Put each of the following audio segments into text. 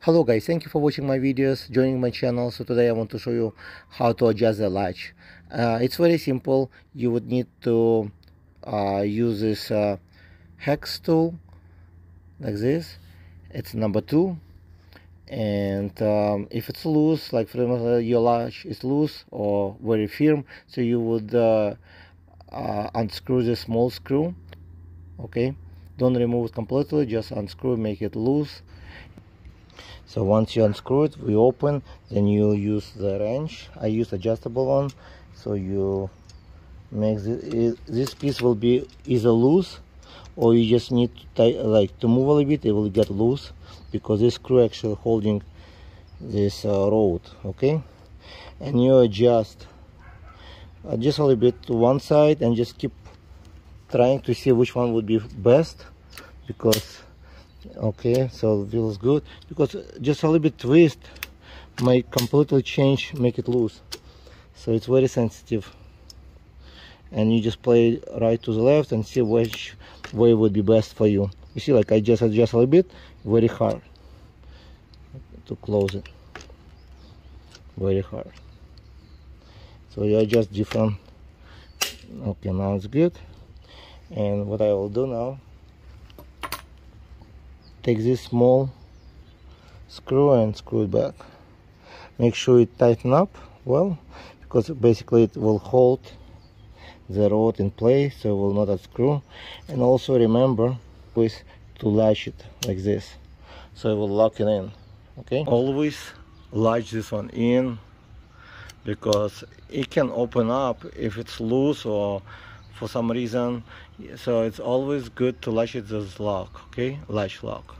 hello guys. Thank you for watching my videos joining my channel. So today i want to show you how to adjust the latch. Uh, it's very simple. You would need to uh, use this uh, hex tool like this. It's number two. And um, if it's loose like for example your latch is loose or very firm so you would uh, uh, unscrew the small screw. Okay? Don't remove it completely. Just unscrew make it loose so once you unscrew it we open then you use the wrench. I use adjustable one. So you make this, this piece will be either loose or you just need to tie, like to move a little bit it will get loose because this screw actually holding this uh, rod okay? And you adjust just a little bit to one side and just keep trying to see which one would be best because okay so it feels good. Because just a little bit twist might completely change make it loose. So it's very sensitive. And you just play right to the left and see which way would be best for you. You see like I just adjust a little bit very hard to close it. Very hard. So you adjust different. Okay now it's good. And what I will do now take this small screw and screw it back. Make sure it tighten up well because basically it will hold the rod in place so it will not unscrew. And also remember with to latch it like this so it will lock it in okay? Always latch this one in because it can open up if it's loose or for some reason. So it's always good to latch it this lock okay? Latch lock.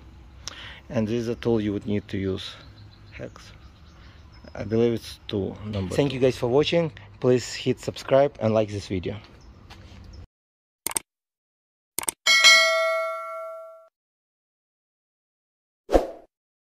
And this is a tool you would need to use. Hex. I believe it's two number thank you guys for watching. Please hit subscribe and like this video